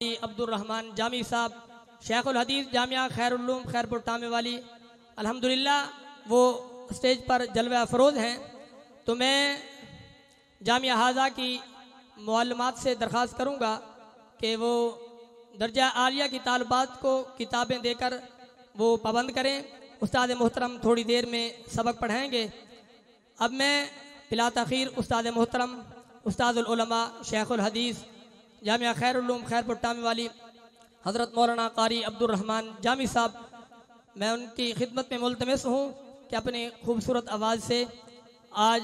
अब्दुलरहमान जामी साहब, शेखुल हदीस जामिया खैरुल्लूम, खैरपुर टामे वाली। अल्हम्दुलिल्लाह, वो स्टेज पर जलवा अफरोज़ हैं। तो मैं जामिया हाजा की मालूमात से दरख्वास्त करूँगा कि वो दर्जा आलिया की तालबात को किताबें देकर वो पाबंद करें। उस्ताद मोहतरम थोड़ी देर में सबक पढ़ाएँगे। अब मैं बिला तखीर उस्ताद मोहतरम उस्तादुलमा शेखुल हदीस जामिया खैरुल्लूम खैरपुर टामे वाली हज़रत मौलाना कारी अब्दुलरहमान जामी साहब, मैं उनकी खिदमत में मुलतमस हूँ कि अपने खूबसूरत आवाज़ से आज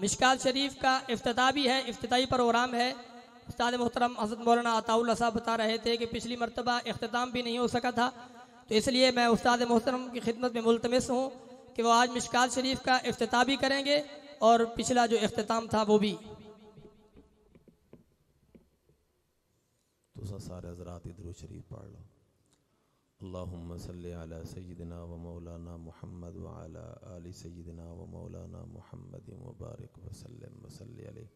मिशकात शरीफ का अफ्ताह भी है अफ्ताही प्रोग्राम है। उस्ताद मोहतरम हज़रत मौलाना अताउल्ला साहब बता रहे थे कि पिछली मरतबा अख्ताम भी नहीं हो सका था तो इसलिए मैं उस्ताद मोहतरम की खिदमत में मुलतमस हूँ कि वह आज मिशकात शरीफ का अफ्ताह भी करेंगे और पिछला जो अख्ताम था वो भी। तुसा सारे हजरात इधर शरीफ पढ़ लो। अल्लाहुम्म सल्लि अला सय्यिदिना व मौलाना मुहम्मद व अला सय्यिदिना व मौलाना मुहम्मद मुबारक व सल्लम व सल्लि अलैहि।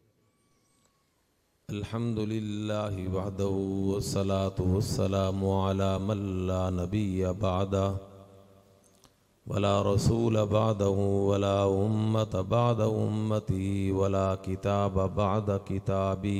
अल्हम्दुलिल्लाहि वहदहु वस्सलातु वस्सलामु अला मन ला नबिय्य बअदा वला रसूल बअदहु वला उम्मत बअद उम्मती वला किताब बअद किताबी।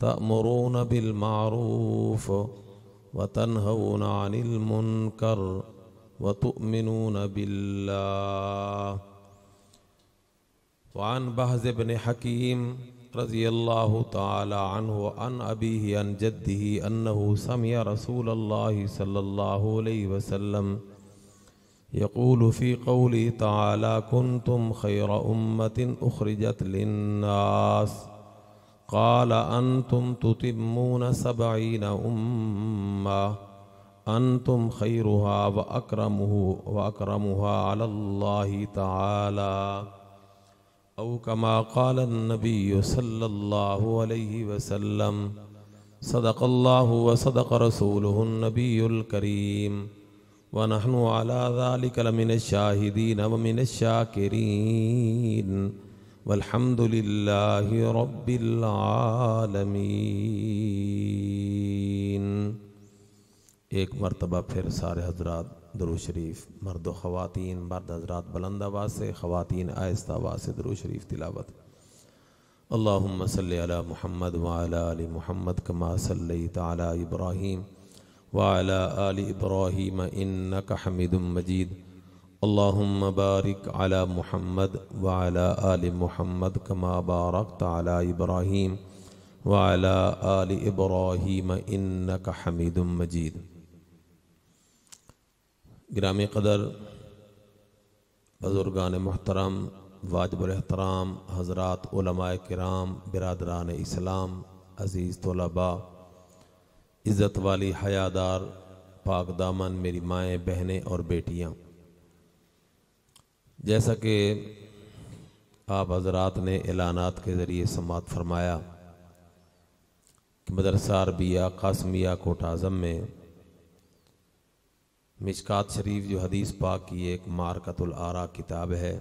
तअमुरून बिलमारूफ व तनहऊन अनिल मुनकर व तुमिनून बिल्लाह वान बहज बिन हकीम रज़ी अल्लाह ताला अन्हु अन अबीही अन जद्दिही अन्नहु समिया रसूल अल्लाह सल्लल्लाहु अलैहि वसल्लम यकूल फ़ी कौली ताला कुन्तुम खैर उम्मतिन उखरिजत लिन्नास काल अनतुम तुतिम्मून सबईन उम्मा अनतुम खैरुहा व अक्रमुहु व अक्रमुहा अलल्लाहि ताला औ कमा काल नबी सल्लल्लाहु अलैहि वसल्लम सदक़ल्लाहु व सदक़ रसूलुहु नबीयुल करीम व नहनु अला ज़ालिक लमिन शाहिदीन शाकिरीन वल्हम्दुलिल्लाहि रब्बिल आलमीन एक मरतबा फिर सारे हजरात दरू शरीफ, मर्द ख़वातीन, मर्द हजरात बुलंद आवाज़ से, ख़वातीन आहिस्ता आवाज़ से दरू शरीफ तिलावत। व अला आलि मुहम्मद कमा सल्लैत अला इब्राहीम व अला आलि इब्राहीम इन्नक हमीदुम मजीद। अल्लाहुम्म बारिक अला मुहम्मद व अला आलि मुहम्मद कमा बारकत अला इब्राहीम व अला आलि इब्राहीम इन्नक हमीदुम ग्राम कदर बुज़ुर्गान मोहतरम वाजब एहतराम हज़रात कराम बिरदरान इस्लाम अज़ीज़ तलबा इज़्ज़त वाली हयादार पाक दामन मेरी माएँ बहनें और बेटियाँ जैसा कि आप हजरात ने एलानात के ज़रिए समात फरमाया कि मदरसा अरबिया कासमिया कोट आज़म में मिशकात शरीफ जो हदीस पाक की एक मारकतुल आरा किताब है,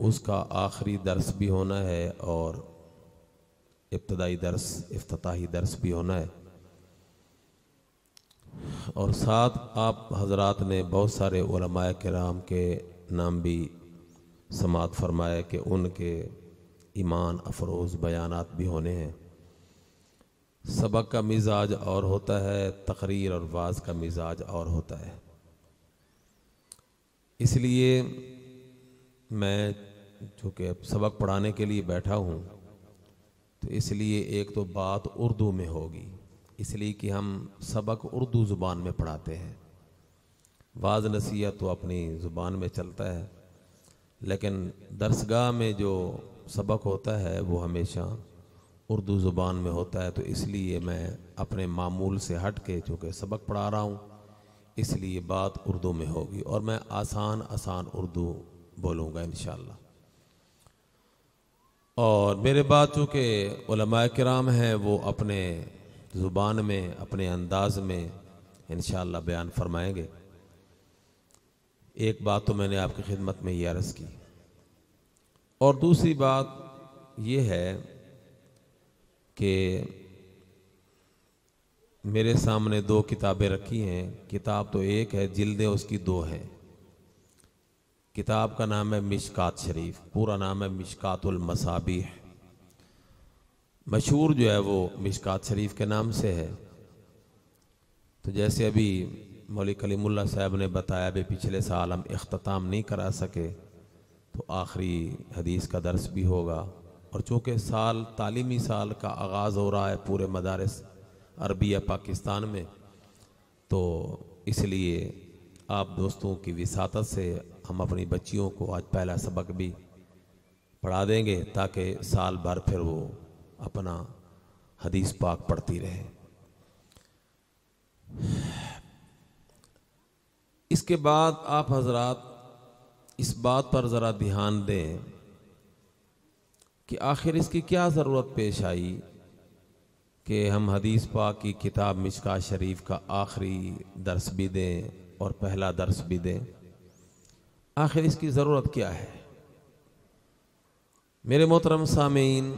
उसका आखिरी दर्स भी होना है और इब्तदाई दर्स इफ्ताही दर्स भी होना है। और साथ आप हजरात ने बहुत सारे कराम के नाम भी समात फरमाए कि उनके ईमान अफरोज़ बयानात भी होने हैं। सबक का मिजाज और होता है, तकरीर और वाज का मिजाज और होता है। इसलिए मैं चूँकि सबक पढ़ाने के लिए बैठा हूँ तो इसलिए एक तो बात उर्दू में होगी। इसलिए कि हम सबक उर्दू ज़ुबान में पढ़ाते हैं। वाज नसीहत तो अपनी ज़ुबान में चलता है, लेकिन दरसगाह में जो सबक होता है, वो हमेशा उर्दू ज़ुबान में होता है। तो इसलिए मैं अपने मामूल से हट के, चूँकि सबक पढ़ा रहा हूँ, इसलिए बात उर्दू में होगी और मैं आसान आसान उर्दू बोलूँगा इन और मेरे बाद चूँकि कराम हैं, वो अपने ज़ुबान में, अपने अंदाज में इन बयान फरमाएँगे। एक बात तो मैंने आपकी खिदमत में ये अर्ज़ की। और दूसरी बात ये है कि मेरे सामने दो किताबें रखी हैं। किताब तो एक है, जिल्दें उसकी दो हैं। किताब का नाम है मिशकात शरीफ, पूरा नाम है मिशकातुल मसाबी मशहूर जो है वो मिशकात शरीफ के नाम से है। तो जैसे अभी मौली कलीमुल्ला साहब ने बताया भी पिछले साल हम अख्ताम नहीं करा सके तो आखिरी हदीस का दर्स भी होगा। और चूँकि साल, तालीमी साल का आगाज़ हो रहा है पूरे मदारस अरबिया पाकिस्तान में तो इसलिए आप दोस्तों की विसात से हम अपनी बच्चियों को आज पहला सबक भी पढ़ा देंगे, ताकि साल भर फिर वो अपना हदीस पाक पढ़ती रहे। इसके बाद आप हजरात इस बात पर ज़रा ध्यान दें कि आखिर इसकी क्या ज़रूरत पेश आई कि हम हदीस पाक की किताब मिशका शरीफ का आखिरी दर्स भी दें और पहला दर्स भी दें। आखिर इसकी ज़रूरत क्या है? मेरे मोहतरम सामीन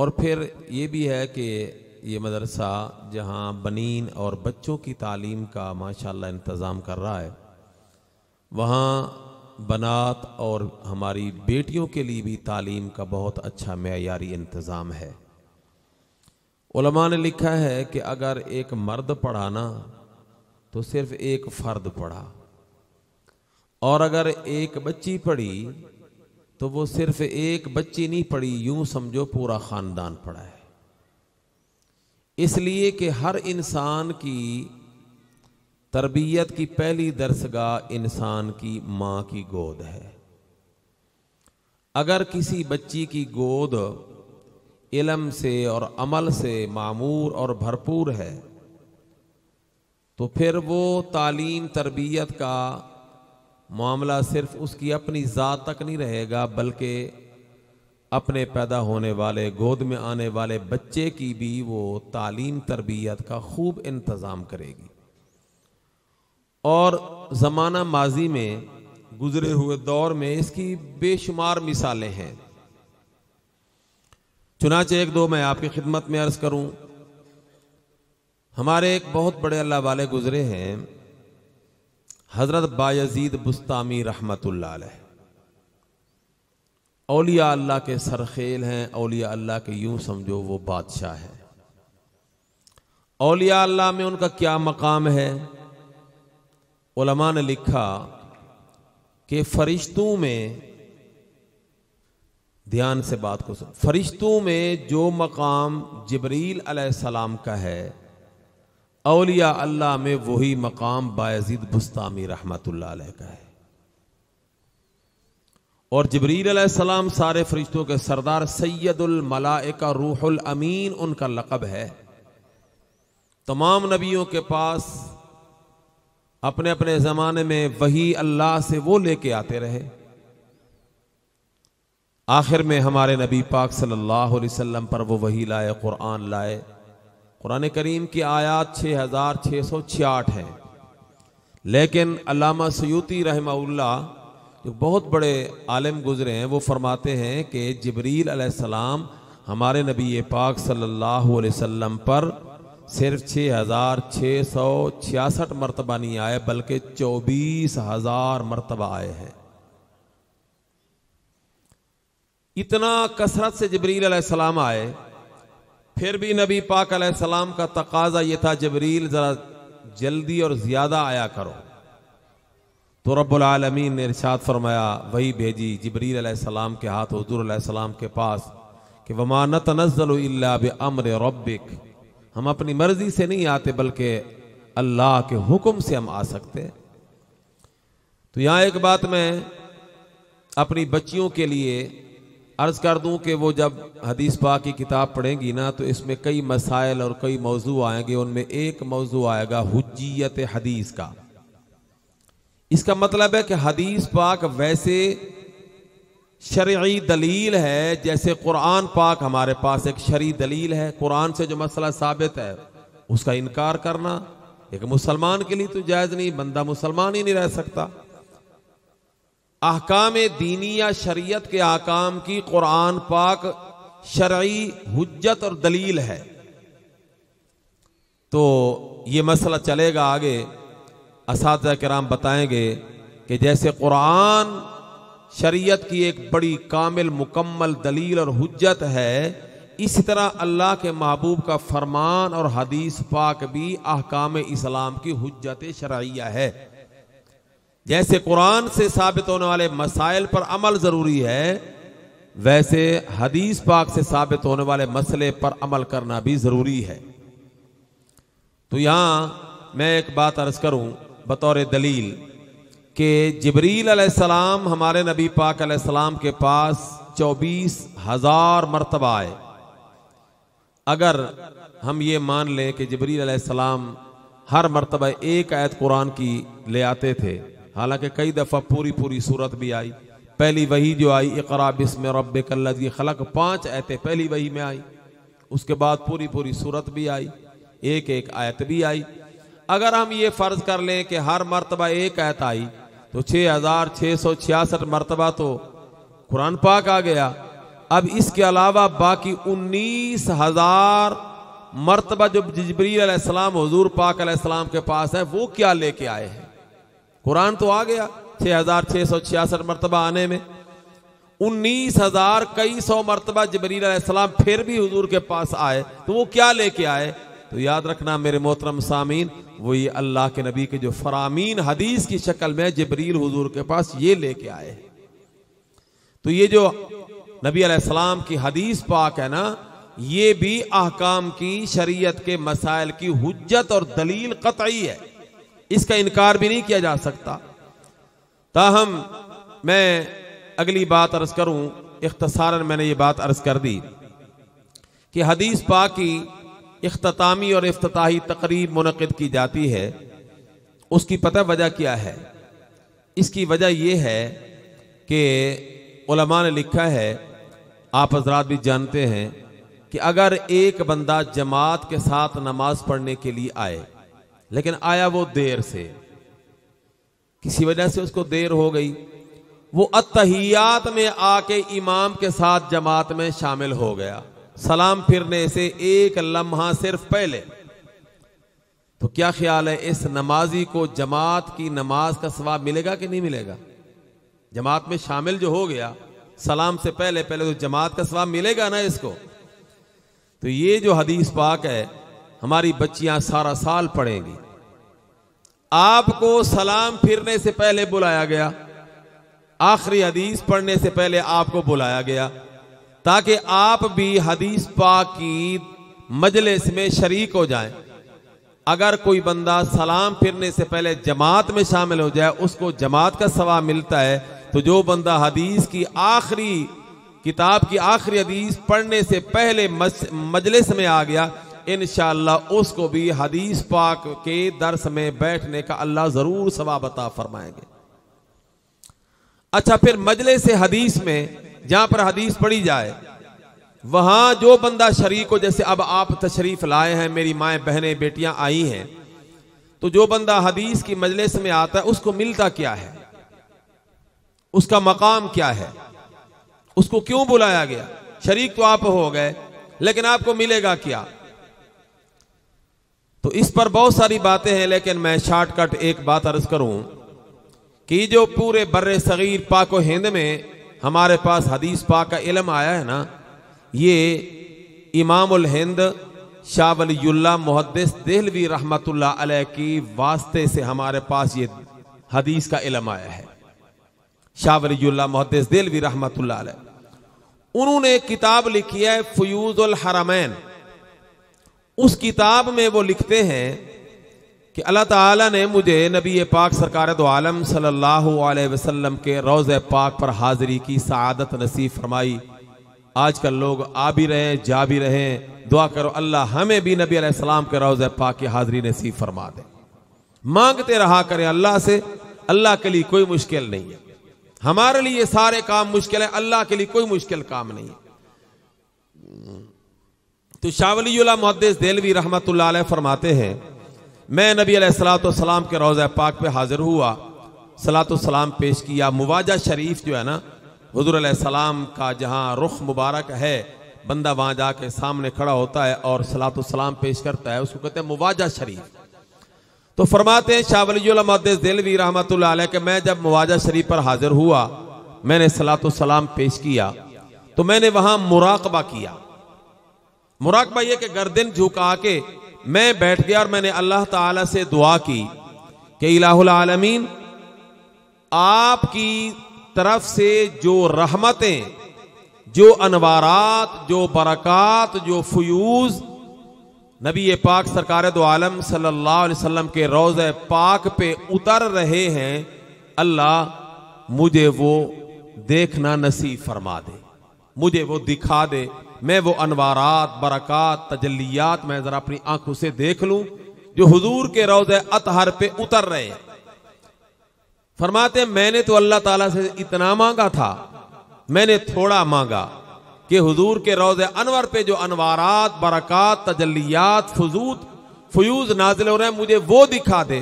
और फिर ये भी है कि ये मदरसा जहाँ बनीन और बच्चों की तालीम का माशाल्लाह इंतज़ाम कर रहा है, वहाँ बनात और हमारी बेटियों के लिए भी तालीम का बहुत अच्छा मैारी इंतज़ाम है। उलमा ने लिखा है कि अगर एक मर्द पढ़ाना तो सिर्फ़ एक फ़र्द पढ़ा। और अगर एक बच्ची पढ़ी तो वो सिर्फ़ एक बच्ची नहीं पढ़ी यूँ समझो पूरा ख़ानदान पढ़ा है। इसलिए कि हर इंसान की तरबियत की पहली दरसगाह इंसान की माँ की गोद है। अगर किसी बच्ची की गोद इलम से और अमल से मामूर और भरपूर है तो फिर वो तालीम तरबियत का मामला सिर्फ़ उसकी अपनी ज़ात तक नहीं रहेगा, बल्कि अपने पैदा होने वाले, गोद में आने वाले बच्चे की भी वो तालीम, तरबियत का खूब इंतज़ाम करेगी। और ज़माना माजी में, गुजरे हुए दौर में इसकी बेशुमार मिसालें हैं। चुनाचे एक दो मैं आपकी खिदमत में अर्ज़ करूँ। हमारे एक बहुत बड़े अल्लाह वाले गुजरे हैं हज़रत बायजीद बुस्तामी रहमतुल्लाह औलिया अल्लाह के सरखेल हैं अलिया अल्लाह के यूँ समझो वो बादशाह है। अलिया अल्लाह में उनका क्या मकाम है? उलमा ने लिखा कि फरिश्तों में, ध्यान से बात को सुन, फरिश्तों में जो मकाम जबरील सलाम का है अलिया अल्लाह में वही मकाम बायजीद बुस्तामी रहमत का है। और जबरील सलाम सारे फरिश्तों के सरदार सैयदुल मलाइका रूहुल अमीन, उनका लकब है। तमाम नबियों के पास अपने अपने ज़माने में वही अल्लाह से वो लेके आते रहे। आखिर में हमारे नबी पाक सल्लल्लाहु अलैहि वसल्लम पर वो वही लाए, कुरान लाए। कुरान करीम की आयात छः हज़ार छः सौ छियाठ है। लेकिन अल्लामा सयूती रहमाउल्ला जो बहुत बड़े आलम गुजरे हैं, वो फरमाते हैं कि जबरील सलाम हमारे नबी पाक सल्लल्लाहु अलैहि वसल्लम पर सिर्फ़ छः हज़ार छः सौ छियासठ मरतबा नहीं आए, बल्कि चौबीस हज़ार मरतबा आए हैं। इतना कसरत से जबरील सलाम आए फिर भी नबी पाक सलाम का तकाजा यह था, जबरील, जरा जल्दी और ज़्यादा आया करो। तो रब्बुल आलमीन ने इरशाद फरमाया, वही भेजी जबरील सलाम के हाथ, हजूर सलाम के पास, कि वमा न तनजल अमर रबिक हम अपनी मर्ज़ी से नहीं आते, बल्कि अल्लाह के हुक्म से हम आ सकते। तो यहाँ एक बात मैं अपनी बच्चियों के लिए अर्ज़ कर दूँ कि वो जब हदीस पाक की किताब पढ़ेंगी ना तो इसमें कई मसाइल और कई मौजू आएँगे। उनमें एक मौजू आएगा हुज्जियत हदीस का। इसका मतलब है कि हदीस पाक वैसे शरई दलील है, जैसे कुरान पाक हमारे पास एक शरी दलील है। कुरान से जो मसला साबित है, उसका इनकार करना एक मुसलमान के लिए तो जायज़ नहीं, बंदा मुसलमान ही नहीं रह सकता। अहकाम दीनी या शरीयत के आकाम की कुरान पाक शरई हुज्जत और दलील है। तो ये मसला चलेगा आगे। इस कराम बताएँगे कि जैसे कुरान शरीयत की एक बड़ी कामिल, मुकम्मल दलील और हुज्जत है, इसी तरह अल्लाह के महबूब का फरमान और हदीस पाक भी अहकाम इस्लाम की हुज्जत शरैया है। जैसे कुरान से साबित होने वाले मसाइल पर अमल ज़रूरी है, वैसे हदीस पाक से साबित होने वाले मसले पर अमल करना भी ज़रूरी है। तो यहाँ मैं एक बात अर्ज़ करूँ, बतौर दलील, कि जबरील सलाम हमारे नबी पाक सलाम के पास चौबीस हज़ार मरतबा आए। अगर हम ये मान लें कि जबरील सलाम हर मरतबा एक आयत कुरान की ले आते थे हालाँकि कई दफ़ा पूरी पूरी सूरत भी आई। पहली वही जो आई, इकरा बिस्म रब कल्लजी खलक। पाँच आयतें पहली वही में आई। उसके बाद पूरी पूरी सूरत भी आई। एक एक आयत भी आई। अगर हम ये फ़र्ज़ कर लें कि हर मरतबा एक आयत आई तो छः हज़ार छः सौ छियासठ मरतबा तो कुरान पाक आ गया। अब इसके अलावा बाकी उन्नीस हज़ार मरतबा जो जबरील हजूर पाक के पास है, वो क्या लेके आए हैं? कुरान तो आ गया, छह हज़ार छह सौ छियासठ मरतबा आने में। उन्नीस हज़ार कई सौ मरतबा जबरील फिर भी हजूर के पास आए तो वो क्या लेके आए? तो याद रखना मेरे मोहतरम सामीन वो ये अल्लाह के नबी के जो फरामीन हदीस की शक्ल में जबरील हजूर के पास ये लेके आए। तो ये जो नबी सलाम की हदीस पाक है ना, ये भी अहकाम की शरीयत के मसाइल की हुज्जत और दलील कतई है। इसका इनकार भी नहीं किया जा सकता। ताहम, मैं अगली बात अर्ज़ करूँ, इख्तसारन मैंने ये बात अर्ज़ कर दी कि हदीस पाक की इख्तामी और अफ्ताही तकरीब मुनद की जाती है। उसकी पता वजह क्या है? इसकी वजह यह है कि उलमा ने लिखा है, आप हजरात भी जानते हैं कि अगर एक बंदा जमात के साथ नमाज़ पढ़ने के लिए आए लेकिन आया वो देर से। किसी वजह से उसको देर हो गई। वो अतहियात में आके इमाम के साथ जमात में शामिल हो गया। सलाम फिरने से एक लम्हा सिर्फ़ पहले। तो क्या ख्याल है, इस नमाजी को जमात की नमाज़ का सवाब मिलेगा कि नहीं मिलेगा? जमात में शामिल जो हो गया, सलाम से पहले पहले तो जमात का सवाब मिलेगा ना इसको? तो ये जो हदीस पाक है हमारी बच्चियाँ सारा साल पढ़ेंगी। आपको सलाम फिरने से पहले बुलाया गया। आखिरी हदीस पढ़ने से पहले आपको बुलाया गया। ताकि आप भी हदीस पाक की मजलिस में शरीक हो जाएँ। अगर कोई बंदा सलाम फिरने से पहले जमात में शामिल हो जाए, उसको जमात का सवाब मिलता है। तो जो बंदा हदीस की आखिरी, किताब की आखिरी हदीस पढ़ने से पहले मजलिस में आ गया इन उसको भी हदीस पाक के दर्स में बैठने का अल्लाह ज़रूर सवाबता फरमाएँगे। अच्छा फिर मजले से हदीस में, जहाँ पर हदीस पढ़ी जाए, वहाँ जो बंदा शरीक हो, जैसे अब आप तशरीफ़ लाए हैं, मेरी माए बहनें बेटियाँ आई हैं तो जो बंदा हदीस की मजलिस में आता है, उसको मिलता क्या है? उसका मकाम क्या है? उसको क्यों बुलाया गया? शरीक तो आप हो गए, लेकिन आपको मिलेगा क्या? तो इस पर बहुत सारी बातें हैं, लेकिन मैं शॉर्टकट एक बात अर्ज़ करूँ कि जो पूरे बर्र सगीर पाको हिंद में हमारे पास हदीस पाक का इलम आया है ना, ये इमामुल हिंद शाह वलील्ला मुहदस देहलवी रहमतुल्लाह अलैह की वास्ते से हमारे पास ये हदीस का इलम आया है। शाह वलील्ला मुहदस देहलवी रहमतुल्लाह अलैह। उन्होंने किताब लिखी है, फयूजुल हरमैन। उस किताब में वो लिखते हैं कि अल्लाह ताला ने मुझे नबी पाक सरकार आलम सल्लल्लाहु अलैहि वसल्लम के रोज़ पाक पर हाजिरी की सआदत नसीब फरमाई। आजकल लोग आ भी रहे जा भी रहे दुआ करो अल्लाह हमें भी नबी सलाम के रोज़ पाक की हाजिरी नसीब फरमा दे। मांगते रहा करें अल्लाह से, अल्लाह के लिए कोई मुश्किल नहीं है। हमारे लिए सारे काम मुश्किल है, अल्लाह के लिए कोई मुश्किल काम नहीं है। तो शावलीला मुहदस देलवी रहमत फरमाते हैं, मैं नबी सलाम के रोज़ पाक पे हाजिर हुआ सलाम पेश किया। मुवाजा शरीफ जो है ना, हजूर सलाम का जहाँ रुख मुबारक है, बंदा वहाँ जाके सामने खड़ा होता है और सलात सलाम पेश करता है, उसको कहते हैं मुवाजा शरीफ। तो फरमाते हैं शाह वलीस दिलवी रहमत के मैं जब मुवाजा शरीफ पर हाजिर हुआ, मैंने सलात सलाम पेश किया तो मैंने वहाँ मुराकबा किया। मुराकबा यह कि गर्दन झुका के मैं बैठ गया और मैंने अल्लाह ताला से दुआ की कि इलामीन आपकी तरफ़ से जो रहमतें, जो अनवारात, जो बरक़ात, जो फ्यूज़ नबी पाक सरकार दो आलम सल्लल्लाहु अलैहि वसल्लम के रोज़ पाक पे उतर रहे हैं, अल्लाह मुझे वो देखना नसीब फरमा दे, मुझे वो दिखा दे। मैं वो अनवारात, बरक़ात तजलियात मैं ज़रा अपनी आँखों से देख लूँ, जो हुजूर के रोज़ अतहर पे उतर रहे फरमाते, मैंने तो अल्लाह ताला से इतना मांगा था, मैंने थोड़ा मांगा कि हुजूर के रोज़ अनवर पे जो अनवारात, बरक़ात तजलियात फजूत, फ्यूज नाजिल हो रहे हैं, मुझे वो दिखा दे।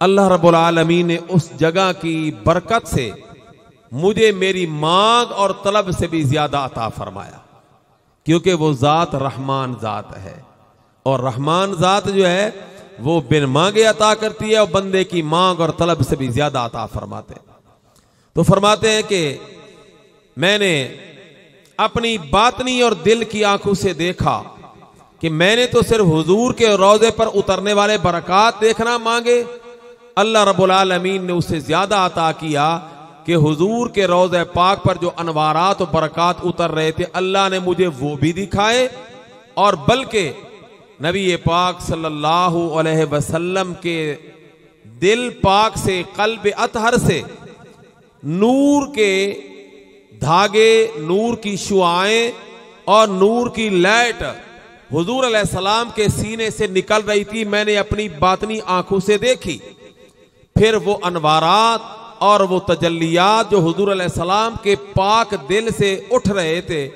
अल्लाह रब्बुल आलमीन ने उस जगह की बरकत से मुझे मेरी मांग और तलब से भी ज़्यादा अता फरमाया। क्योंकि वो ज़ात रहमान ज़ात है। और रहमान ज़ात जो है, वो बिन मांगे अता करती है और बंदे की मांग और तलब से भी ज़्यादा अता फरमाते हैं। तो फरमाते हैं कि मैंने अपनी बातनी और दिल की आँखों से देखा कि मैंने तो सिर्फ़ हुजूर के रोज़े पर उतरने वाले बरकत देखना मांगे। अल्लाह रब्बुल आलमीन ने उसे ज़्यादा अता किया कि हुजूर के रोज़ पाक पर जो अनवारात और बरकत उतर रहे थे, अल्लाह ने मुझे वो भी दिखाए और बल्कि नबी पाक सल्लल्लाहु अलैहि वसल्लम के दिल पाक से, कल्ब अतहर से नूर के धागे, नूर की शुआएँ और नूर की लाइट हुजूर सलाम के सीने से निकल रही थी। मैंने अपनी बातनी आँखों से देखी। फिर वो अनवारात और वो तजल्लियात जो हुजूर सलाम के पाक दिल से उठ रहे थे,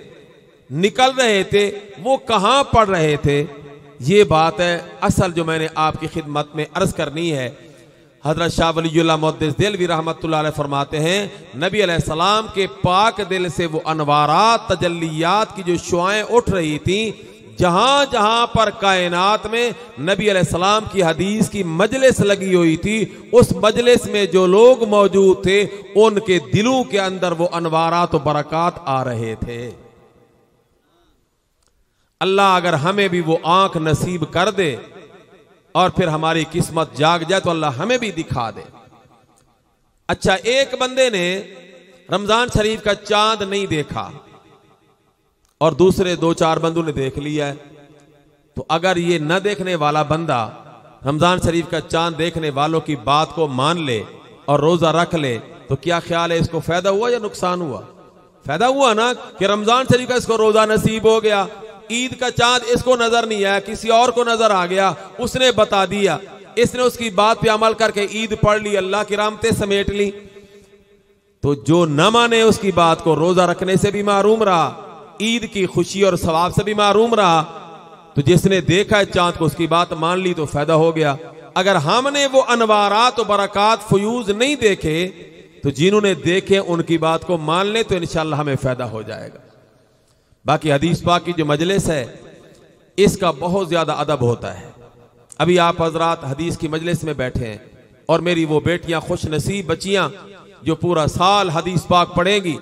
निकल रहे थे, वो कहाँ पड़ रहे थे? ये बात है, असल जो मैंने आपकी खिदमत में अर्ज़ करनी है। हज़रत शाह वलीस दिलवी रहमत फरमाते हैं, नबी सलाम के पाक दिल से वो अनवारात तजलियात की जो शुआएँ उठ रही थी जहाँ जहाँ पर कायनात में नबी सलाम की हदीस की मजलिस लगी हुई थी, उस मजलिस में जो लोग मौजूद थे, उनके दिलों के अंदर वो अनवारात बरकत आ रहे थे। अल्लाह अगर हमें भी वो आँख नसीब कर दे और फिर हमारी किस्मत जाग जाए तो अल्लाह हमें भी दिखा दे। अच्छा एक बंदे ने रमज़ान शरीफ का चाँद नहीं देखा। और दूसरे दो चार बंदों ने देख लिया है। तो अगर ये न देखने वाला बंदा रमज़ान शरीफ का चाँद देखने वालों की बात को मान ले और रोजा रख ले तो क्या ख्याल है इसको फ़ायदा हुआ या नुकसान हुआ? फ़ायदा हुआ ना कि रमज़ान शरीफ का इसको रोजा नसीब हो गया। ईद का चाँद इसको नज़र नहीं आया, किसी और को नज़र आ गया, उसने बता दिया। इसने उसकी बात पे अमल करके ईद पढ़ ली, अल्लाह की रामते समेट ली। तो जो न माने उसकी बात को रोजा रखने से भी मारूम रहा। ईद की खुशी और सवाब से भी मारूम रहा। तो जिसने देखा है चाँद को उसकी बात मान ली तो फ़ायदा हो गया। अगर हमने वो अनवारात बरकत फ्यूज नहीं देखे तो जिन्होंने देखे उनकी बात को मान ले तो इनशाला हमें फ़ायदा हो जाएगा। बाकी हदीस पाक की जो मजलिस है, इसका बहुत ज़्यादा अदब होता है। अभी आप हजरात हदीस की मजलिस में बैठे हैं और मेरी वो बेटियाँ खुश नसीब बच्चियाँ, जो पूरा साल हदीस पाक पढ़ेंगी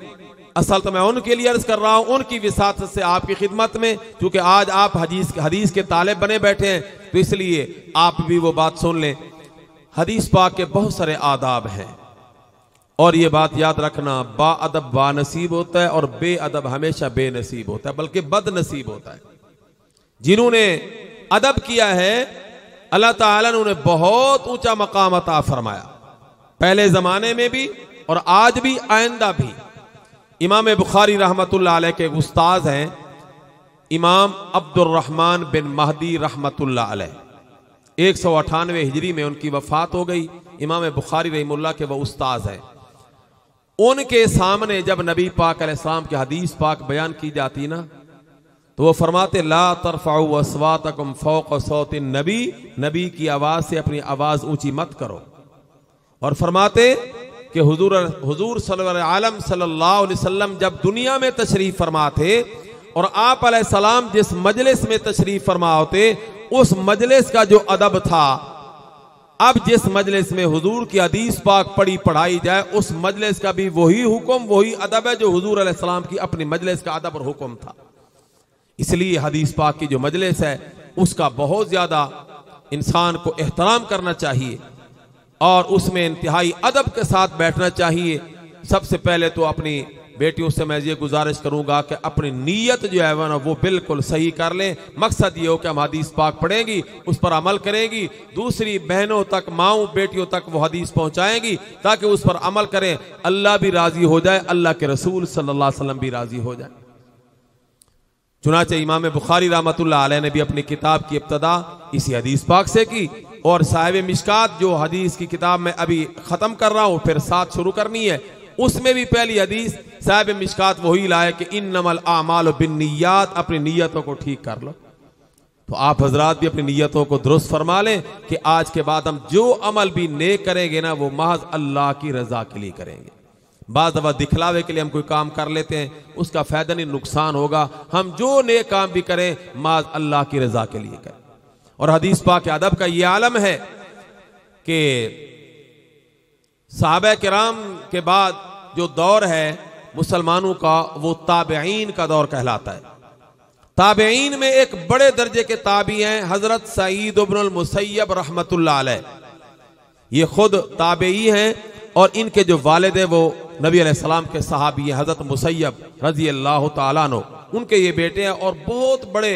असल तो मैं उनके लिए अर्ज़ कर रहा हूँ, उनकी विसात से आपकी खिदमत में, क्योंकि आज आप हदीस हदीस के ताले बने बैठे हैं तो इसलिए आप भी वो बात सुन लें। हदीस पाक के बहुत सारे आदाब हैं। और ये बात याद रखना बा अदब बा नसीब होता है और बे अदब हमेशा बेनसीब होता है, बल्कि बद नसीब होता है। जिन्होंने अदब किया है, अल्लाह ताला ने उन्हें बहुत ऊँचा मकाम अता फरमाया। पहले जमाने में भी और आज भी, आइंदा भी। इमाम बुखारी अलैह के उस्ताद हैं, इमाम अब्दुलरहमान बिन महदी अलैह। एक सौ अठानवे हिजरी में उनकी वफात हो गई, इमाम बुखारी रहीमुल्ला के वह उस्ताद हैं। उनके सामने जब नबी पाक अलैहिस्सलाम की हदीस पाक बयान की जाती ना तो वो फरमाते, ला तरफ़ाऊ असवातकुम फ़ौक़ सौतिन नबी नबी की आवाज़ से अपनी आवाज़ ऊँची मत करो। और फरमाते कि हुजूर हुजूर आलम सल्लल्लाहु अलैहि वसल्लम जब दुनिया में तशरीफ़ फरमा थे और आप सलाम जिस मजलिस में तशरीफ़ फरमा होते उस मजलिस का जो अदब था, अब जिस मजलिस में हुजूर की हदीस पाक पढ़ी, पढ़ाई जाए, उस मजलिस का भी वही हुक्म, वही अदब है जो हुजूर सलाम की अपनी मजलिस का अदब और हुक्म था। इसलिए हदीस पाक की जो मजलिस है, उसका बहुत ज़्यादा इंसान को एहतराम करना चाहिए। और उसमें इंतहाई अदब के साथ बैठना चाहिए। सबसे पहले तो अपनी बेटियों से मैं ये गुजारिश करूँगा कि अपनी नीयत जो है ना वो बिल्कुल सही कर लें। मकसद ये हो कि हम हदीस पाक पढ़ेंगी, उस पर अमल करेंगी। दूसरी, बहनों तक, माओ, बेटियों तक वो हदीस पहुंचाएँगी ताकि उस पर अमल करें। अल्लाह भी राज़ी हो जाए, अल्लाह के रसूल सल्लल्लाहु अलैहि वसल्लम भी राज़ी हो जाए। चुनाचे इमाम बुखारी रहमत ने भी अपनी किताब की इब्तदा इसी हदीस पाक से की। और साहिब मिशकात जो हदीस की किताब में अभी ख़त्म कर रहा हूँ, फिर साथ शुरू करनी है, उसमें भी पहली हदीस, साहिब मिशकात वही लाए कि इन नमल आमाल बिन नीयत अपनी नीयतों को ठीक कर लो। तो आप हजरात भी अपनी नीयतों को दुरुस्त फरमा लें कि आज के बाद हम जो अमल भी नेक करेंगे ना, वो महज अल्लाह की रजा के लिए करेंगे। बाद दफ़ा दिखलावे के लिए हम कोई काम कर लेते हैं, उसका फ़ायदा नहीं, नुकसान होगा। हम जो नेक काम भी करें, महज अल्लाह की रजा के लिए करें। और हदीस पाक अदब का ये आलम है कि साहब कराम के बाद जो दौर है, मुसलमानों का, वो ताबेन का दौर कहलाता है। ताबेन में एक बड़े दर्जे के ताबी हैं, हज़रत सईद मुसैब रहमत ये खुद ताबेई हैं और इनके जो वालद है, वो नबी सलाम के सहाबी हैं, हज़रत मुसैब रज़ी अल्लाह तनो उनके ये बेटे हैं और बहुत बड़े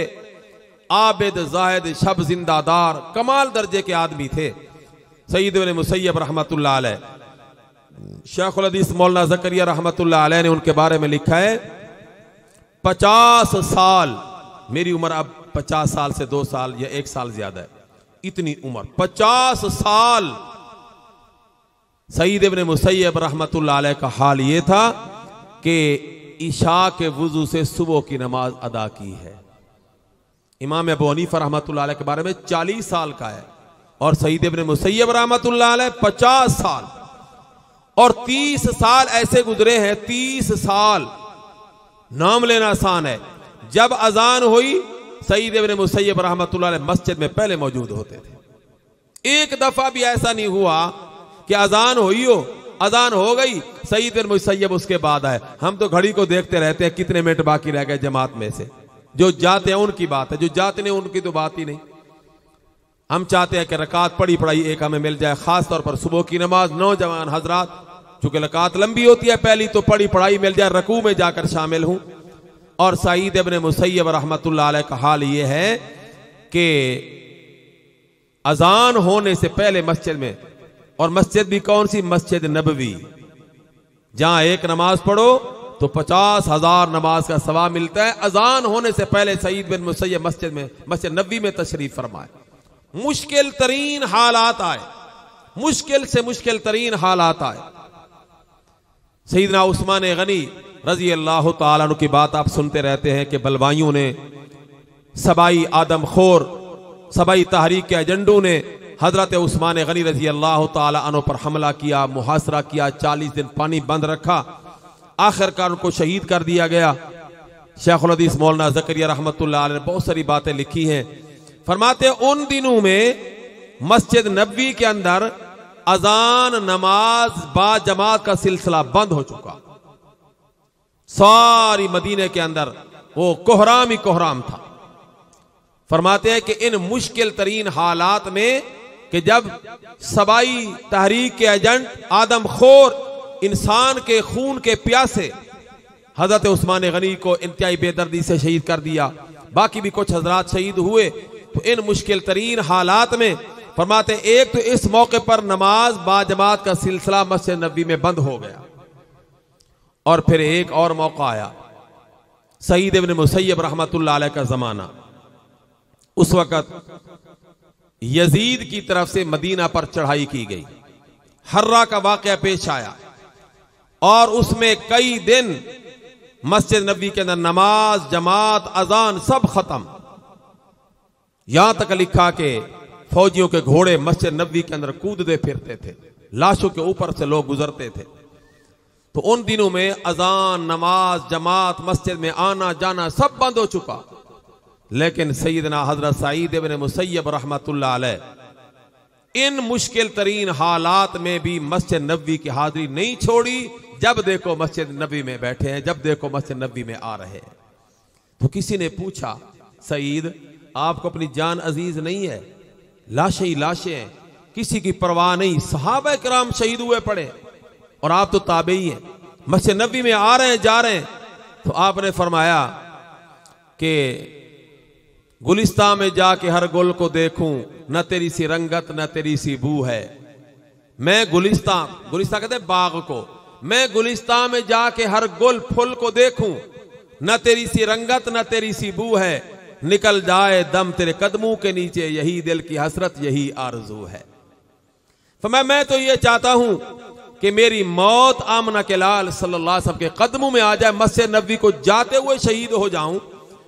आबिद जाहिद शब जिंदादार, कमाल दर्जे के आदमी थे। सईद मुसैब रहमत शेख हदीस मौलाना जकरिया रहमत ने उनके बारे में लिखा है, पचास साल, मेरी उम्र अब पचास साल से दो साल या एक साल ज़्यादा है। इतनी उम्र, पचास साल। सईद इबन मुसैब रहमत का हाल ये था कि ईशा के वज़ू से सुबह की नमाज़ अदा की है। इमाम अबू हनीफा रहमत के बारे में चालीस साल का है और सईद इबन मुसैब रहमत पचास साल। और तीस साल ऐसे गुजरे हैं, तीस साल। नाम लेना आसान है। जब अजान हुई, सईद इबन मुसैब रहमत मस्जिद में पहले मौजूद होते थे। एक दफ़ा भी ऐसा नहीं हुआ कि अजान हुई हो। अजान हो गई, सईद इबन मुसैब उसके बाद आए। हम तो घड़ी को देखते रहते हैं, कितने मिनट बाकी रह गए जमात में से। जो जाते हैं उनकी बात है, जो जाते नहीं उनकी तो बात ही नहीं। हम चाहते हैं कि रकात पड़ी पढ़ाई एक हमें मिल जाए खास तौर पर सुबह की नमाज़। नौजवान हजरात, चूँकि रकात लंबी होती है, पहली तो पढ़ी पढ़ाई मिल जाए, रकू में जाकर शामिल हूँ। और सईद इबन मुसैब रहमत का हाल ये है कि अजान होने से पहले मस्जिद में, और मस्जिद भी कौन सी? मस्जिद नबवी। जहाँ एक नमाज़ पढ़ो तो पचास हज़ार नमाज़ का सवाब मिलता है। अजान होने से पहले सईद बिन मुसैब मस्जिद में, मस्जिद नबी में तशरीफ़ फरमाए। मुश्किल तरीन हालात आए। मुश्किल से मुश्किल तरीन हालात आए। सईदना उस्मान गनी रज़ी अल्लाह तु की बात आप सुनते रहते हैं कि बलवाइयों ने, सबाई आदम खोर, सबाई तहरीक के एजेंडों ने हज़रत उस्मान गनी रज़ी अल्लाह तु पर हमला किया, मुहासरा किया, चालीस दिन पानी बंद रखा। आखिरकार उनको शहीद कर दिया गया। शेखुलदीस मौलाना जकरिया रहमत ने बहुत सारी बातें लिखी हैं। फरमाते उन दिनों में मस्जिद नबी के अंदर अजान नमाज़ बा जमात का सिलसिला बंद हो चुका। सारी मदीने के अंदर वो कोहराम ही कोहराम था। फरमाते हैं कि इन मुश्किल तरीन हालात में कि जब सबाई तहरीक के एजेंट आदम खोर इंसान के खून के प्यासे हज़रत उस्मान गनी को इंतहाई बेदर्दी से शहीद कर दिया। बाकी भी कुछ हजरात शहीद हुए। तो इन मुश्किल तरीन हालात में फरमाते एक तो इस मौके पर नमाज़ बाजमात का सिलसिला मस्जिद नबी में बंद हो गया। और फिर एक और मौका आया, सईद इबन मुसैब रहमतुल्लाह का जमाना। उस वक्त यजीद की तरफ़ से मदीना पर चढ़ाई की गई। हर्रा का वाक़ पेश आया। और उसमें कई दिन मस्जिद नबी के अंदर नमाज़, जमात, अजान सब खत्म। यहाँ तक लिखा के फौजियों के घोड़े मस्जिद नबी के अंदर कूदते फिरते थे, लाशों के ऊपर से लोग गुजरते थे। तो उन दिनों में अजान, नमाज़, जमात, मस्जिद में आना जाना सब बंद हो चुका। लेकिन सईदना हज़रत सईद इबन मुसैब रहमत इन मुश्किल तरीन हालात में भी मस्जिद नबी की हाजिरी नहीं छोड़ी जब देखो मस्जिद नबी में बैठे हैं, जब देखो मस्जिद नबी में आ रहे हैं। तो किसी ने पूछा, सईद, आपको अपनी जान अज़ीज़ नहीं है? लाशें ही लाशें हैं। किसी की परवाह नहीं। सहाब कराम शहीद हुए पड़े। और आप तो ताबे ही। हैं मस्जिद नबी में आ रहे हैं, जा रहे हैं। तो आपने फरमाया कि गुलिस्तान में जाके हर गुल को देखूँ, न तेरी सी रंगत, न तेरी सी बू है। मैं गुलिस्तान गुलिस्तान कहते बाग को। मैं गुलिस्तान में जाके हर गुल फुल को देखूँ। न तेरी सी रंगत, न तेरी सी बू है। निकल जाए दम तेरे कदमों के नीचे, यही दिल की हसरत, यही आरज़ू है। मैं मैं तो ये चाहता हूँ कि मेरी मौत आमना के लाल सल्लल्लाहु अलैहि वसल्लम के कदमों में आ जाए, मस्जिद नबी को जाते हुए शहीद हो जाऊँ,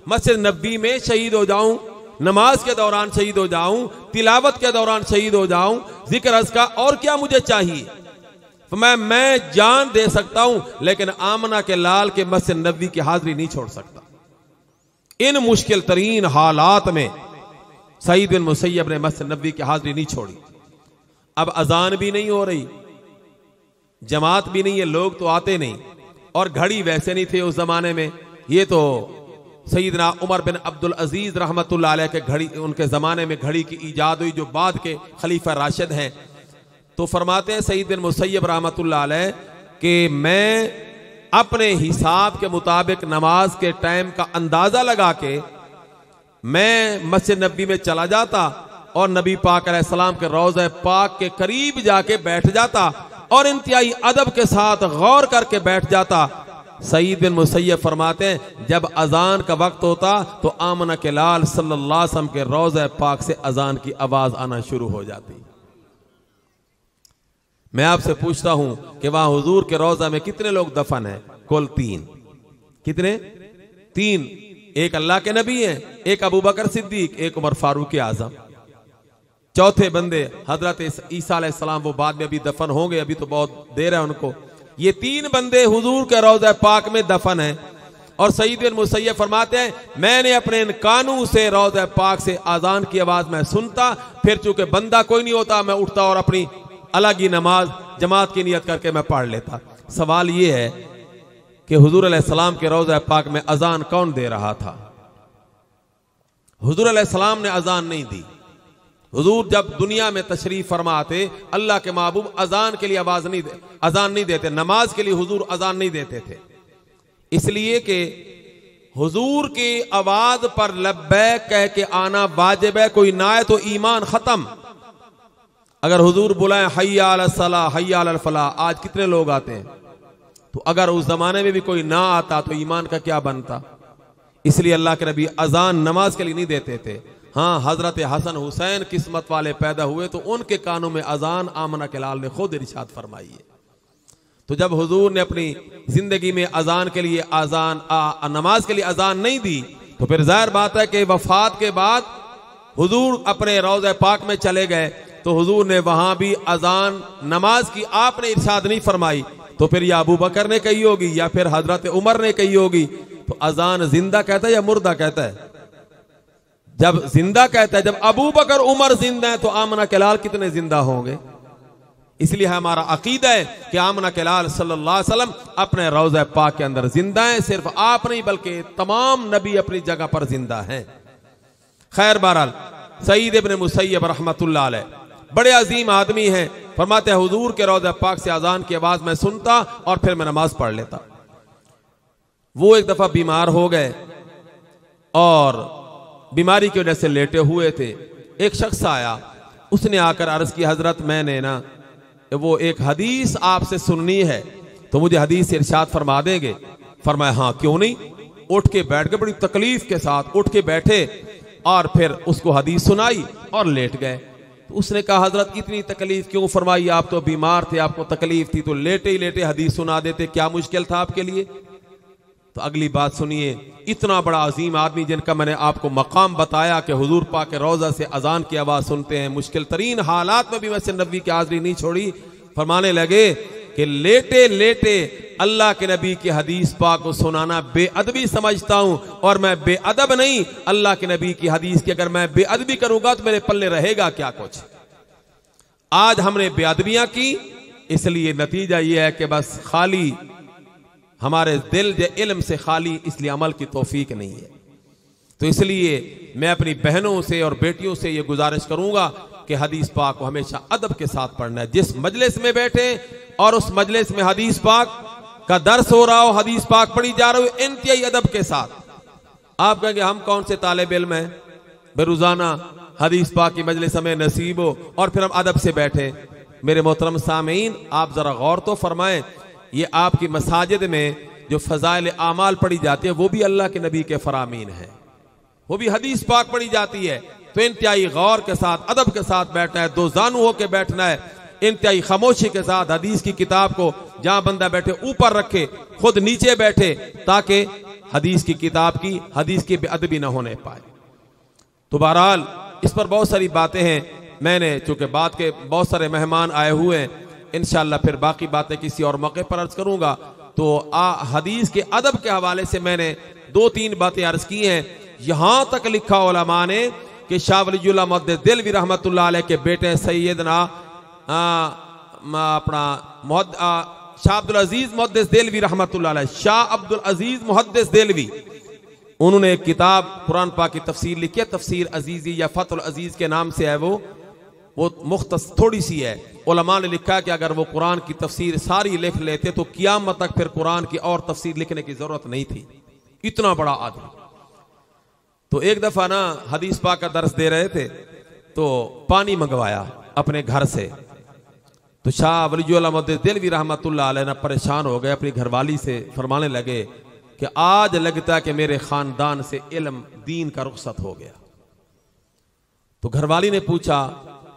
मस्जिद नबी में शहीद हो जाऊँ, नमाज़ के दौरान शहीद हो जाऊँ, तिलावत के दौरान शहीद हो जाऊँ, ज़िक्र अज का और क्या मुझे चाहिए? तो मैं मैं जान दे सकता हूँ, लेकिन आमना के लाल के मस्जिद नबी की हाजिरी नहीं छोड़ सकता। इन मुश्किल तरीन हालात में सईद बिन मुसैब ने मस्जिद नबी की हाजिरी नहीं छोड़ी। अब अजान भी नहीं हो रही, जमात भी नहीं है, लोग तो आते नहीं, और घड़ी वैसे नहीं थे उस जमाने में। ये तो सईदना उमर बिन अब्दुल अज़ीज़ रहमत के घड़ी, उनके जमाने में घड़ी की ईजाद हुई, जो बाद के खलीफा राशिद हैं। तो फरमाते हैं, सईद बिन मुसैब रहमत कि मैं अपने हिसाब के मुताबिक नमाज़ के टाइम का अंदाज़ा लगा के मैं मस्जिद नबी में चला जाता और नबी पाक सलाम के रोज़ पाक के करीब जाके बैठ जाता और इंतहाई अदब के साथ गौर करके बैठ जाता। सईद बिन मुसैब फरमाते हैं, जब अजान का वक्त होता तो आमना के लाल वसल्लम के रोज़ पाक से अजान की आवाज़ आना शुरू हो जाती। मैं आपसे पूछता हूँ कि वहाँ हुजूर के रोजा में कितने लोग दफन हैं? कुल तीन। कितने? तीन। एक अल्लाह के नबी हैं, एक अबू बकर सिद्दीक, एक उमर फारूक आज़म। चौथे बंदे, हज़रत ईसा वो बाद में अभी दफन होंगे, अभी तो बहुत देर है उनको। ये तीन बंदे हुजूर के रोजा पाक में दफन हैं। और सईद बिन मुसैब फरमाते हैं, मैंने अपने इन कानून से रोजा पाक से आजान की आवाज़ में सुनता, फिर चूँकि बंदा कोई नहीं होता, मैं उठता और अपनी अलग ही नमाज़, जमात की नियत करके मैं पढ़ लेता। सवाल यह है कि हजूर सलाम के रोज़ पाक में अजान कौन दे रहा था? हजूर सलाम ने अजान नहीं दी। हजूर जब दुनिया में तशरीफ़ फरमाते, अल्लाह के महबूब अजान के लिए आवाज़ नहीं दे, अजान नहीं देते, नमाज़ के लिए हजूर अजान नहीं देते थे। इसलिए कि हुजूर की आवाज़ पर लब्बैक कह के आना वाजिब है, कोई ना है तो ईमान खत्म। अगर हुजूर बुलाए, हयाल सला, हयाल फला, आज कितने लोग आते हैं? तो अगर उस जमाने में भी कोई ना आता तो ईमान का क्या बनता? इसलिए अल्लाह के नबी अजान नमाज़ के लिए नहीं देते थे। हाँ हज़रत हसन हुसैन किस्मत वाले पैदा हुए तो उनके कानों में अजान आमना के लाल ने खुद इर्शाद फरमाई है। तो जब हुजूर ने अपनी ज़िंदगी में अजान के लिए अजान नमाज़ के लिए अजान नहीं दी तो फिर ज़ाहिर बात है कि वफात के बाद हुजूर अपने रोज़ पाक में चले गए। तो हुजूर ने वहाँ भी अजान, नमाज़ की आपने इर्शाद नहीं फरमाई। तो फिर या अबू बकर ने कही होगी, या फिर हज़रत उमर ने कही होगी। तो अजान ज़िंदा कहता है या मुर्दा कहता है? जब ज़िंदा कहता है, जब अबू बकर, उमर ज़िंदा है तो आमना के लाल कितने ज़िंदा होंगे? इसलिए हमारा अकीदा है कि आमना के लाल सल्लल्लाहु अलैहि वसल्लम अपने रोज़ पाक के अंदर ज़िंदा है, सिर्फ़ आप नहीं, बल्कि तमाम नबी अपनी जगह पर ज़िंदा हैं। खैर बहरहाल, सईद इबन मुसैब रहमत बड़े अजीम आदमी हैं। फरमाते हुजूर के रोज़ पाक से अजान की आवाज़ में सुनता और फिर मैं नमाज़ पढ़ लेता। वो एक दफ़ा बीमार हो गए और बीमारी की वजह से लेटे हुए थे। एक शख्स आया, उसने आकर अर्ज़ की, हज़रत, मैंने ना, वो एक हदीस आपसे सुननी है तो मुझे हदीस इरशाद फरमा देंगे। फरमाया हाँ क्यों नहीं? उठ के बैठ गए, बड़ी तकलीफ़ के साथ उठ के बैठे और फिर उसको हदीस सुनाई और लेट गए। उसने कहा, हज़रत, इतनी तकलीफ़ क्यों फरमाई? आप तो बीमार थे, आपको तकलीफ़ थी तो लेटे ही लेटे हदीस सुना देते, क्या मुश्किल था आपके लिए? तो अगली बात सुनिए, इतना बड़ा अजीम आदमी जिनका मैंने आपको मकाम बताया कि हजूर पा के रोजा से अजान की आवाज़ सुनते हैं मुश्किल तरीन हालात में भी वैसे नबी की हाजरी नहीं छोड़ी, फरमाने लगे कि लेटे लेटे अल्लाह के नबी की हदीस पाक को सुनाना बेअदबी समझता हूँ और मैं बेअदब नहीं। अल्लाह के नबी की हदीस की अगर मैं बेअदबी करूँगा तो मेरे पल्ले रहेगा क्या कुछ? आज हमने बेअदबियाँ की, इसलिए नतीजा यह है कि बस खाली, हमारे दिल इल्म से खाली, इसलिए अमल की तोफीक नहीं है। तो इसलिए मैं अपनी बहनों से और बेटियों से यह गुजारिश करूँगा कि हदीस पाक को हमेशा अदब के साथ पढ़ना है। जिस मजलिस में बैठे और उस मजलिस में हदीस पाक का दर्श हो रहा हो, हदीस पाक पढ़ी जा रही हो, इंतहाई अदब के साथ। आप कहेंगे, हम कौन से तालब इल्म हैं? बेरोजाना हदीस पाक की मजलिस हमें नसीब हो और फिर हम अदब से बैठे। मेरे मोहतरम सामीन, आप जरा गौर तो फरमाएँ, ये आपकी मसाजिद में जो फजाइल आमाल पढ़ी जाती है, वो भी अल्लाह के नबी के फरामीन है। वो भी हदीस पाक पढ़ी जाती है। इंतहाई गौर के साथ, अदब के साथ बैठना है दो जानू होकर बैठना है। इंतहाई खामोशी के साथ हदीस की किताब को जहाँ बंदा बैठे, ऊपर रखे, खुद नीचे बैठे, ताकि हदीस की किताब की, हदीस की बेअदबी ना होने पाए। तो बहरहाल, इस पर बहुत सारी बातें हैं। मैंने, चूँकि बात के बहुत सारे मेहमान आए हुए हैं इनशाला फिर बाकी बातें किसी और मौके पर अर्ज़ करूँगा। तो आ, हदीस के अदब के हवाले से मैंने दो तीन बातें अर्ज़ की हैं। यहाँ तक लिखा ओलमा ने कि शाह वलीजुल्ला मद दिलवी रहमत के बेटे सैदना अपना शाह अब्दुल अज़ीज़ मुहदस देलवी रहमत शाह अब्दुल अज़ीज़ मुहदस देलवी। उन्होंने एक किताब कुरान पाक की तफसीर लिखी है, तफसीर अजीजी या फतुल अज़ीज़ के नाम से है वो। वो मुख्त थोड़ी सी है। उलमा ने लिखा कि अगर वो कुरान की तफसीर सारी लिख लेते तो क्यामत तक फिर कुरान की और तफसीर लिखने की ज़रूरत नहीं थी। इतना बड़ा आदमी। तो एक दफ़ा ना हदीस पा का दर्श दे रहे थे तो पानी मंगवाया अपने घर से। तो शाह वली दिल भी रहमत ना परेशान हो गए, अपनी घरवाली से फरमाने लगे कि आज लगता है कि मेरे खानदान से इल्म दीन का रुखसत हो गया। तो घरवाली ने पूछा,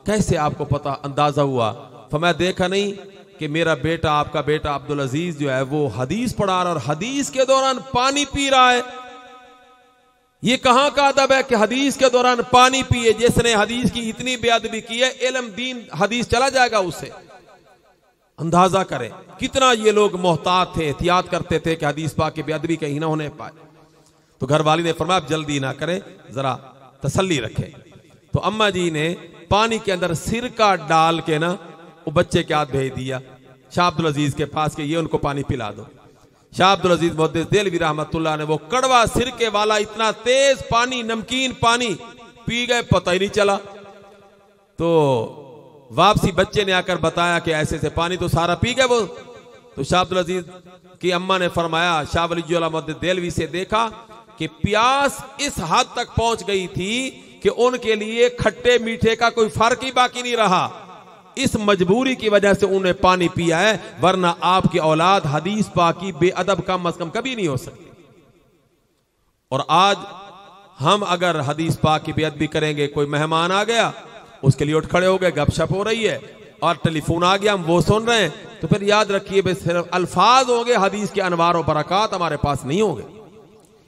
कैसे आपको पता अंदाज़ा हुआ? तो मैं देखा नहीं कि मेरा बेटा, आपका बेटा अब्दुल अज़ीज़ जो है, वो हदीस पढ़ा रहा और हदीस के दौरान पानी पी रहा है। ये कहाँ का अदब है कि हदीस के दौरान पानी पिए, जिसने हदीस की इतनी बेअदबी की है, इलम दीन हदीस चला जाएगा उससे अंदाज़ा करें, कितना ये लोग मोहतात थे, एहतियात करते थे कि हदीस पा के बेअदबी कहीं ना होने पाए। तो घर वाली ने फरमाया जल्दी ना करें, जरा तसल्ली रखें। तो अम्मा जी ने पानी के अंदर सिरका डाल के ना, वो बच्चे के हाथ भेज दिया, शाह अब्दुल अज़ीज़ के पास के, ये उनको पानी पिला दो। शाह अब्दुल अज़ीज़ मोहद्दिस दिलवी रहमत ने वो कड़वा सिरके वाला इतना तेज पानी, नमकीन पानी पी गए, पता ही नहीं चला। तो वापसी बच्चे ने आकर बताया कि ऐसे से पानी तो सारा पी गए वो। तो शाह अब्दुल अज़ीज़ की अम्मा ने फरमाया, शाह वली देलवी से देखा कि प्यास इस हद तक पहुँच गई थी कि उनके लिए खट्टे मीठे का कोई फ़र्क ही बाकी नहीं रहा। इस मजबूरी की वजह से उन्हें पानी पिया है, वरना आपकी औलाद हदीस पा की बेअदब कम अज कम कभी नहीं हो सकती। और आज हम अगर हदीस पा की बेअदबी करेंगे, कोई मेहमान आ गया, उसके लिए उठ खड़े हो गए, गपशप हो रही है, और टेलीफोन आ गया, हम वो सुन रहे हैं तो फिर याद रखिए भाई, सिर्फ़ अल्फाज होंगे हदीस के अनवार और बरकत हमारे पास नहीं होंगे।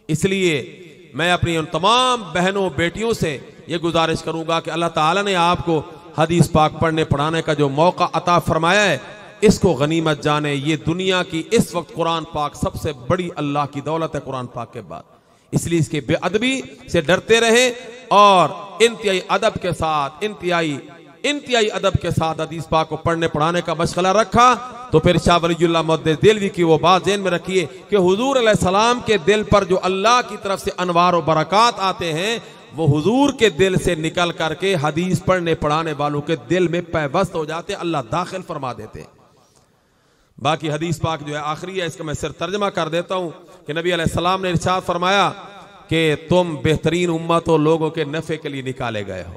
इसलिए मैं अपनी उन तमाम बहनों, बेटियों से ये गुजारिश करूँगा कि अल्लाह ताला ने आपको हदीस पाक पढ़ने पढ़ाने का जो मौका अता फरमाया है, इसको गनीमत जाने, ये दुनिया की इस वक्त कुरान पाक सबसे बड़ी अल्लाह की दौलत है कुरान पाक के बाद। इसलिए इसके बेअदबी से डरते रहे और इंतहाई अदब के साथ, इंतहाई इंतहाई अदब के साथ हदीस पाक को पढ़ने पढ़ाने का मशगला रखा तो फिर शाह वलीजुल्ला दिलवी की वो बात जेन में रखिए कि हुजूर सलाम के दिल पर जो अल्लाह की तरफ़ से अनवार बरकत आते हैं वो हुजूर के दिल से निकल करके हदीस पढ़ने पढ़ाने वालों के दिल में पैबस्त हो जाते, अल्लाह दाखिल फरमा देते। बाकी हदीस पाक जो है आखिरी है, इसका मैं सिर्फ़ तर्जमा कर देता हूँ कि नबी सलाम ने इरशाद फरमाया कि तुम बेहतरीन उम्मत हो लोगों के नफे के लिए निकाले गए हो।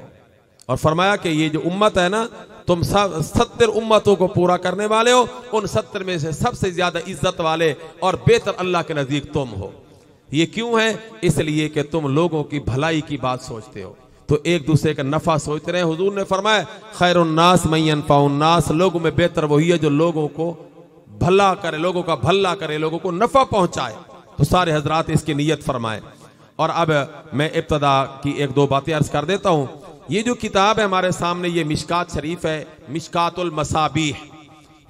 और फरमाया कि ये जो उम्मत है ना, तुम सब सत्तर उम्मतों को पूरा करने वाले हो, उन सत्तर में से सबसे ज़्यादा इज़्ज़त वाले और बेहतर अल्लाह के नज़दीक तुम हो। ये क्यों है? इसलिए कि तुम लोगों की भलाई की बात सोचते हो। तो एक दूसरे का नफा सोचते रहे। हुजूर ने फरमाया खैर उन्नास मैन पाउन्नास लोगों में बेहतर वही है जो लोगों को भला करे, लोगों का भला करे, लोगों को नफा पहुँचाए। तो सारे हजरात इसकी नीयत फरमाए। और अब मैं इब्तदा की एक दो बातें अर्ज़ कर देता हूँ। ये जो किताब है हमारे सामने, ये मिशकात शरीफ है, मिशकातुल मसाबीह।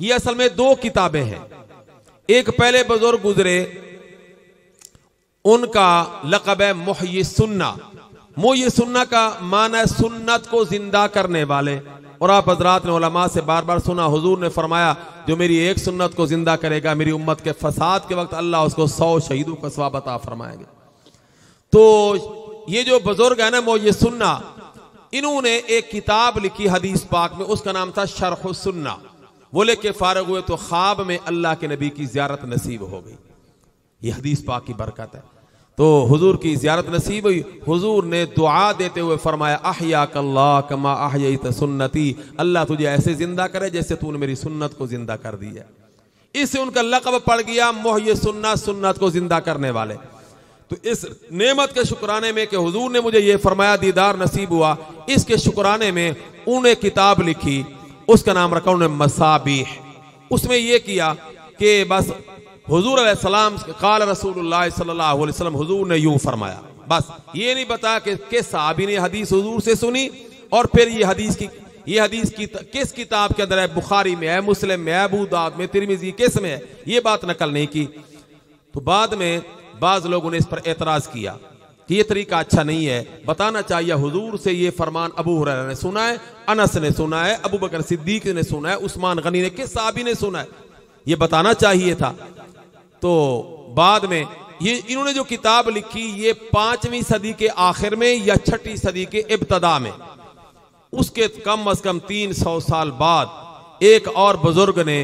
ये असल में दो किताबें हैं। एक पहले बुज़ुर्ग गुजरे उनका लकब है मोहय सुन्ना मोह सुन्ना का माना है सुन्नत को ज़िंदा करने वाले। और आप हजरात ने उलमा से बार बार सुना, हुजूर ने फरमाया, जो मेरी एक सुन्नत को ज़िंदा करेगा, मेरी उम्मत के फसाद के वक्त अल्लाह उसको सौ शहीदों का स्वाब अता फरमाएँगे। तो ये जो बुज़ुर्ग है ना मोह सुन्ना इन्होंने एक किताब लिखी हदीस पाक में, उसका नाम था शरह सुन्ना बोले के फारग हुए तो ख्वाब में अल्लाह के नबी की ज्यारत नसीब हो गई। ये हदीस पाक की बरकत है। तो हुजूर की जियारत नसीब हुई। हुजूर ने दुआ देते हुए फरमाया अहिया कल्ला कमा अहियत सुन्नति, अल्लाह तुझे ऐसे ज़िंदा करे जैसे तूने मेरी सुन्नत को ज़िंदा कर दिया। इससे उनका लकब पड़ गया, मोह सुन्ना सुन्नत को ज़िंदा करने वाले। तो इस नेमत के शुक्राने में कि हुजूर ने मुझे ये फरमाया, दीदार नसीब हुआ। इसके शुक्राने में उन्हें किताब लिखी, उसका नाम रखा उन्हें मसाबी उसमें यह किया कि बस हुजूर सलाम काल रसूल वसल्लम हुजूर ने यूँ फरमाया, बस, ये नहीं बताया कि किस साहबी ने हदीस हुजूर से सुनी और फिर ये हदीस की, ये हदीस की, किस किताब के अंदर है, बुखारी में है, मुस्लिम में है, अबू दाद में तिरमिजी किसमें है, ये बात नकल नहीं की। तो बाद में बाज लोगों ने इस पर एतराज़ किया कि ये तरीका अच्छा नहीं है, बताना चाहिए हुजूर से ये फरमान अबू हुरैरा ने सुना है, अनस ने सुना है, अबू बकर सिद्दीक ने सुना है, उस्मान गनी ने, किस साहबी ने सुना है, ये बताना चाहिए था। तो बाद में ये इन्होंने जो किताब लिखी, ये पांचवी सदी के आखिर में या छठी सदी के इब्तदा में, उसके कम अज कम तीन सौ साल बाद एक और बुज़ुर्ग ने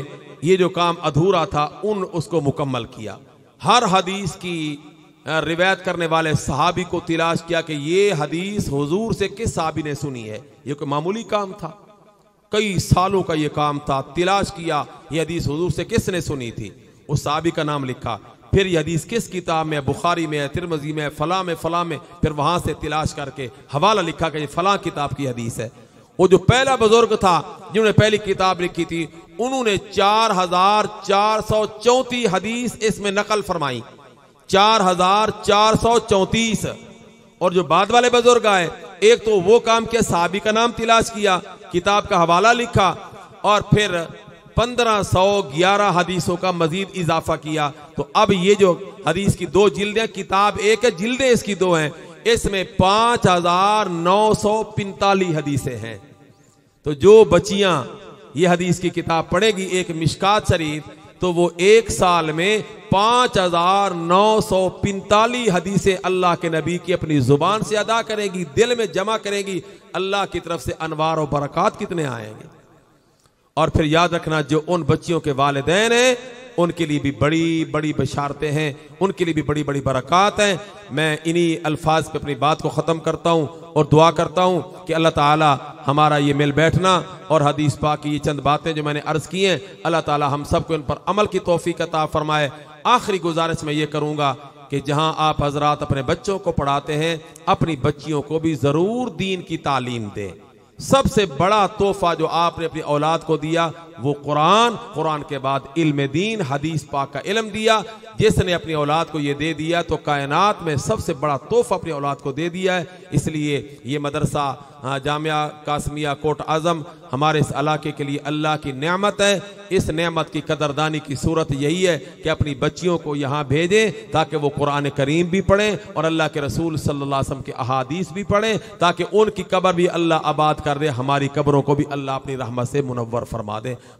ये जो काम अधूरा था, उन उसको मुकम्मल किया। हर हदीस की रिवायत करने वाले सहाबी को तलाश किया कि ये हदीस हुजूर से किस सहाबी ने सुनी है? ये कोई मामूली काम था? कई सालों का ये काम था, तलाश किया, ये हदीस हुजूर से किसने सुनी थी? उस सहाबी का नाम लिखा। फिर ये हदीस किस किताब में बुखारी में तिरमजी में फला में फला में। फिर वहाँ से तलाश करके हवाला लिखा कि फला किताब की हदीस है। वो जो पहला बुज़ुर्ग था, जिन्होंने पहली किताब लिखी थी, उन्होंने चार हज़ार चार सौ चौंतीस हदीस इसमें नकल फरमाई। चार हज़ार चार सौ चौंतीस। और जो बाद वाले बुज़ुर्ग आए, एक तो वो काम किया साहबी का नाम तलाश किया, किताब का हवाला लिखा, और फिर पंद्रह सौ, ग्यारह हदीसों का मजीद इजाफा किया। तो अब ये जो हदीस की दो जिल्दें, किताब एक है, जिल्दें इसकी दो हैं। इसमें पाँच हज़ार नौ सौ पिंतालीस हदीसें हैं। तो जो बच्चियाँ ये हदीस की किताब पढ़ेगी, एक मिशकात शरीफ तो वो एक साल में पाँच हज़ार नौ सौ पिंतालीस हदीसें अल्लाह के नबी की अपनी ज़ुबान से अदा करेगी, दिल में जमा करेगी। अल्लाह की तरफ़ से अनवार और बरकत कितने आएँगे? और फिर याद रखना जो उन बच्चियों के वालदेन हैं, उनके लिए भी बड़ी बड़ी बशारतें हैं, उनके लिए भी बड़ी बड़ी बरक़ात हैं। मैं इन्हीं अल्फाज पे अपनी बात को ख़त्म करता हूँ और दुआ करता हूँ कि अल्लाह ताला हमारा ये मिल बैठना और हदीस पा की ये चंद बातें जो मैंने अर्ज़ की हैं, अल्लाह ताला हम सबको इन पर अमल की तोफ़ी अता फरमाए। आखिरी गुजारिश मैं ये करूँगा कि जहाँ आप हजरात अपने बच्चों को पढ़ाते हैं, अपनी बच्चियों को भी ज़रूर दीन की तालीम दें। सबसे बड़ा तोहफा जो आपने अपनी औलाद को दिया वो कुरान कुरान के बाद इल्म दीन हदीस पाक का इल्म दिया। जिसने अपनी औलाद को ये दे दिया तो कायनात में सबसे बड़ा तोहफा अपनी औलाद को दे दिया है। इसलिए ये मदरसा हाँ, जामिया कासमिया कोट आज़म हमारे इस इलाके के लिए अल्लाह की नेमत है। इस नेमत की कदरदानी की सूरत यही है कि अपनी बच्चियों को यहाँ भेजें ताकि वो कुरान करीम भी पढ़ें और अल्लाह के रसूल सल्लल्लाहु अलैहि वसल्लम के अहादीस भी पढ़ें ताकि उनकी कब्र भी अल्लाह आबाद कर दे हमारी कब्रों को भी अल्लाह अपनी रहमत से मुनवर फरमा दे।